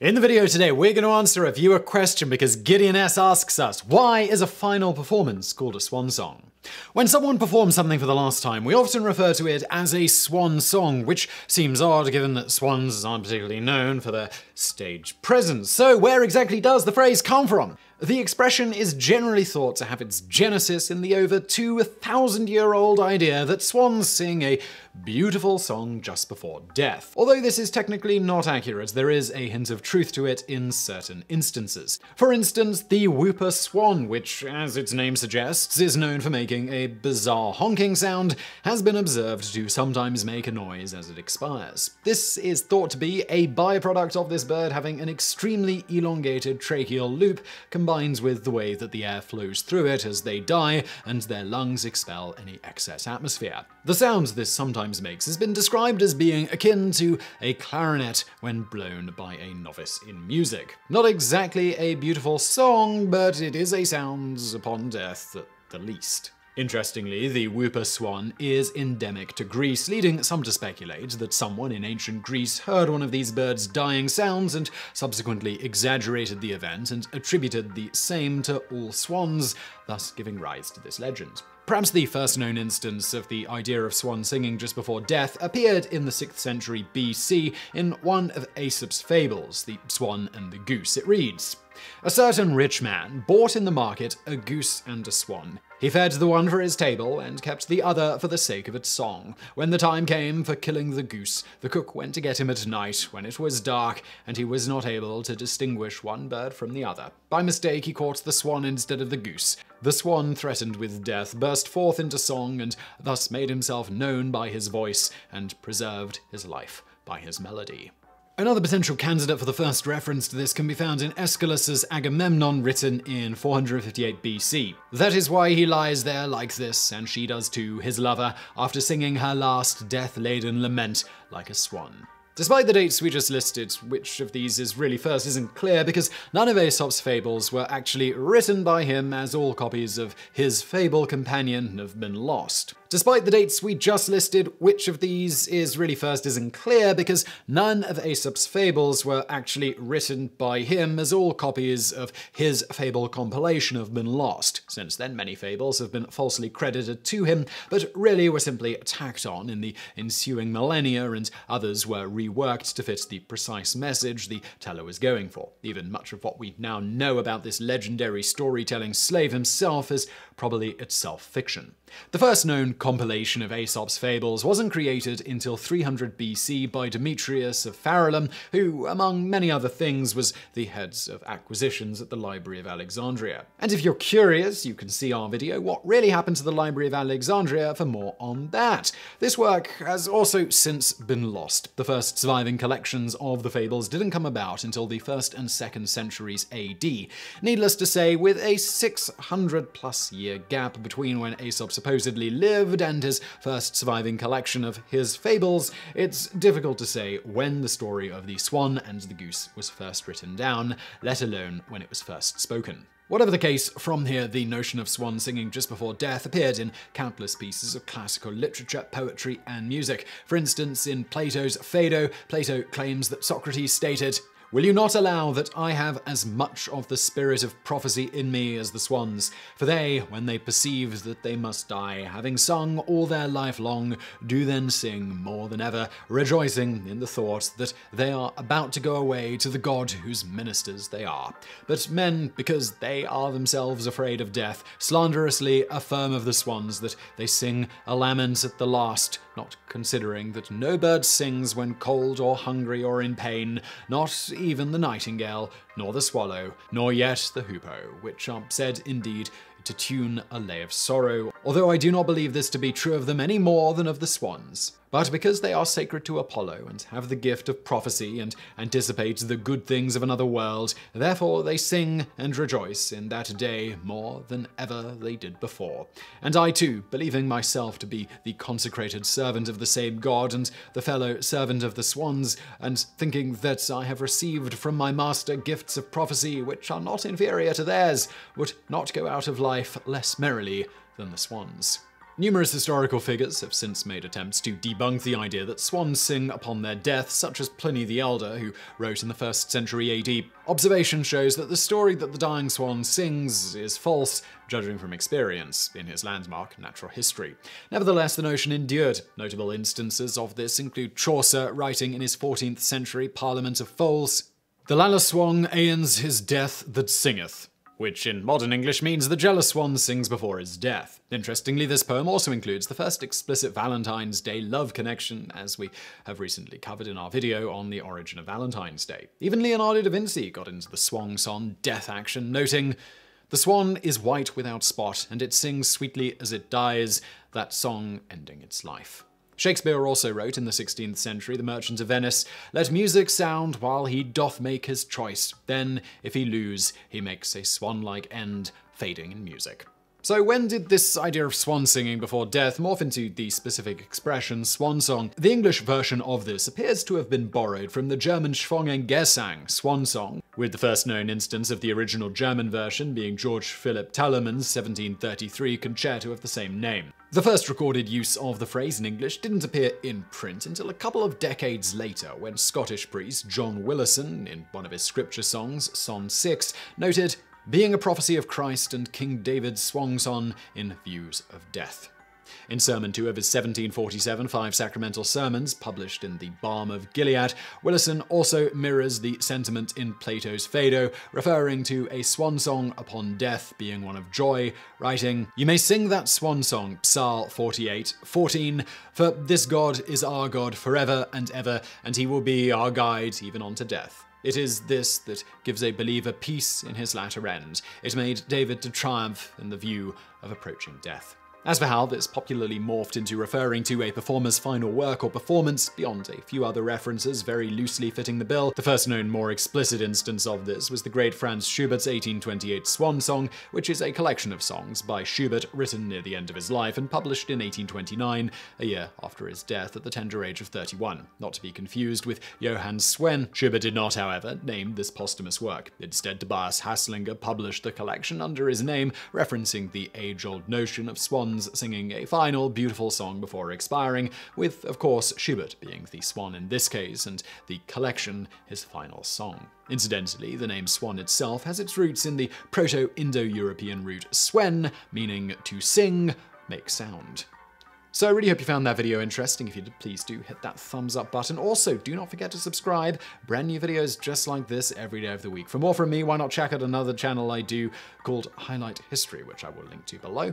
In the video today, we're going to answer a viewer question because Gideon S asks us, why is a final performance called a swan song? When someone performs something for the last time, we often refer to it as a swan song, which seems odd given that swans aren't particularly known for their stage presence. So where exactly does the phrase come from? The expression is generally thought to have its genesis in the over 2,000 year old idea that swans sing a beautiful song just before death. Although this is technically not accurate, there is a hint of truth to it in certain instances. For instance, the whooper swan, which, as its name suggests, is known for making a bizarre honking sound, has been observed to sometimes make a noise as it expires. This is thought to be a byproduct of this bird having an extremely elongated tracheal loop combines with the way that the air flows through it as they die and their lungs expel any excess atmosphere. The sound this sometimes makes has been described as being akin to a clarinet when blown by a novice in music. Not exactly a beautiful song, but it is a sound upon death at the least. Interestingly, the whooper swan is endemic to Greece, leading some to speculate that someone in ancient Greece heard one of these birds' dying sounds and subsequently exaggerated the event and attributed the same to all swans, thus giving rise to this legend. Perhaps the first known instance of the idea of swan singing just before death appeared in the 6th century BC in one of Aesop's fables, The Swan and the Goose. It reads, a certain rich man bought in the market a goose and a swan. He fed the one for his table and kept the other for the sake of its song. When the time came for killing the goose, the cook went to get him at night when it was dark and he was not able to distinguish one bird from the other. By mistake, he caught the swan instead of the goose. The swan, threatened with death, burst forth into song and thus made himself known by his voice and preserved his life by his melody. Another potential candidate for the first reference to this can be found in Aeschylus's Agamemnon written in 458 BC. That is why he lies there like this, and she does too, his lover, after singing her last death-laden lament like a swan. Despite the dates we just listed, which of these is really first isn't clear because none of Aesop's fables were actually written by him as all copies of his fable companion have been lost. Despite the dates we just listed, which of these is really first isn't clear because none of Aesop's fables were actually written by him as all copies of his fable compilation have been lost. Since then, many fables have been falsely credited to him, but really were simply tacked on in the ensuing millennia and others were reworked to fit the precise message the teller was going for. Even much of what we now know about this legendary storytelling slave himself is probably itself fiction. The first known compilation of Aesop's fables wasn't created until 300 BC by Demetrius of Phalerum, who, among many other things, was the head of acquisitions at the Library of Alexandria. And if you're curious, you can see our video, What Really Happened to the Library of Alexandria, for more on that. This work has also since been lost. The first surviving collections of the fables didn't come about until the 1st and 2nd centuries AD. Needless to say, with a 600 plus year gap between when Aesop supposedly lived and his first surviving collection of his fables, it's difficult to say when the story of the swan and the goose was first written down, let alone when it was first spoken. Whatever the case, from here the notion of swan singing just before death appeared in countless pieces of classical literature, poetry, and music. For instance, in Plato's Phaedo, Plato claims that Socrates stated, Will you not allow that I have as much of the spirit of prophecy in me as the swans? For they, when they perceive that they must die, having sung all their life long, do then sing more than ever, rejoicing in the thought that they are about to go away to the God whose ministers they are. But men, because they are themselves afraid of death, slanderously affirm of the swans that they sing a lament at the last, not considering that no bird sings when cold or hungry or in pain, not even the nightingale, nor the swallow, nor yet the hoopoe, which are said indeed to tune a lay of sorrow, although I do not believe this to be true of them any more than of the swans. But because they are sacred to Apollo and have the gift of prophecy and anticipate the good things of another world, therefore they sing and rejoice in that day more than ever they did before. And I too, believing myself to be the consecrated servant of the same God and the fellow servant of the swans, and thinking that I have received from my master gifts of prophecy which are not inferior to theirs, would not go out of life less merrily than the swans. Numerous historical figures have since made attempts to debunk the idea that swans sing upon their death, such as Pliny the Elder, who wrote in the 1st century AD. Observation shows that the story that the dying swan sings is false, judging from experience in his landmark, Natural History. Nevertheless, the notion endured. Notable instances of this include Chaucer writing in his 14th century Parliament of Fowls, The Lalla Swan aeons his death that singeth which in modern English means the jealous swan sings before his death. Interestingly, this poem also includes the first explicit Valentine's Day love connection, as we have recently covered in our video on the origin of Valentine's Day. Even Leonardo da Vinci got into the swan song death action, noting, the swan is white without spot, and it sings sweetly as it dies, that song ending its life. Shakespeare also wrote in the 16th century, The Merchant of Venice, Let music sound while he doth make his choice. Then, if he lose, he makes a swan-like end, fading in music. So when did this idea of swan singing before death morph into the specific expression swan song? The English version of this appears to have been borrowed from the German Schwanengesang, swan song, with the first known instance of the original German version being George Philipp Telemann's 1733 concerto of the same name. The first recorded use of the phrase in English didn't appear in print until a couple of decades later when Scottish priest John Willison, in one of his scripture songs, Psalm 6, noted, being a prophecy of Christ and King David's swan song in views of death. In Sermon 2 of his 1747 Five Sacramental Sermons, published in the Balm of Gilead, Willison also mirrors the sentiment in Plato's Phaedo, referring to a swan song upon death being one of joy, writing, You may sing that swan song, Psal 48, 14, for this God is our God forever and ever, and he will be our guide even unto death. It is this that gives a believer peace in his latter end. It made David to triumph in the view of approaching death. As for how this popularly morphed into referring to a performer's final work or performance, beyond a few other references very loosely fitting the bill, the first known more explicit instance of this was the great Franz Schubert's 1828 Swan Song, which is a collection of songs by Schubert written near the end of his life and published in 1829, a year after his death at the tender age of 31. Not to be confused with Johann Swen. Schubert did not, however, name this posthumous work. Instead, Tobias Haslinger published the collection under his name, referencing the age-old notion of swans singing a final, beautiful song before expiring, with, of course, Schubert being the swan in this case, and the collection his final song. Incidentally, the name swan itself has its roots in the Proto-Indo-European root swen, meaning to sing, make sound. So I really hope you found that video interesting. If you did, please do hit that thumbs up button. Also, do not forget to subscribe. Brand new videos just like this every day of the week. For more from me, why not check out another channel I do called Highlight History, which I will link to below